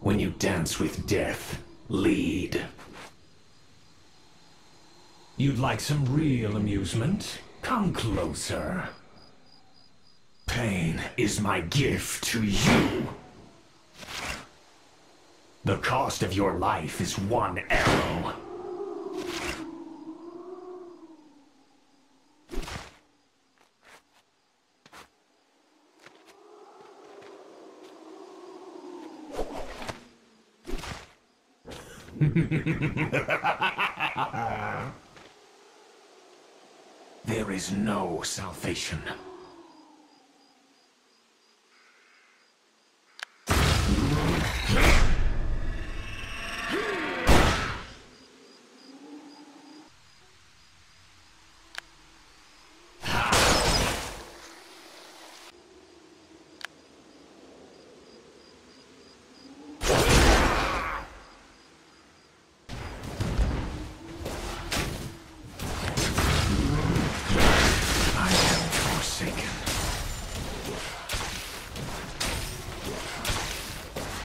When you dance with death, lead. You'd like some real amusement? Come closer. Pain is my gift to you. The cost of your life is one arrow. There is no salvation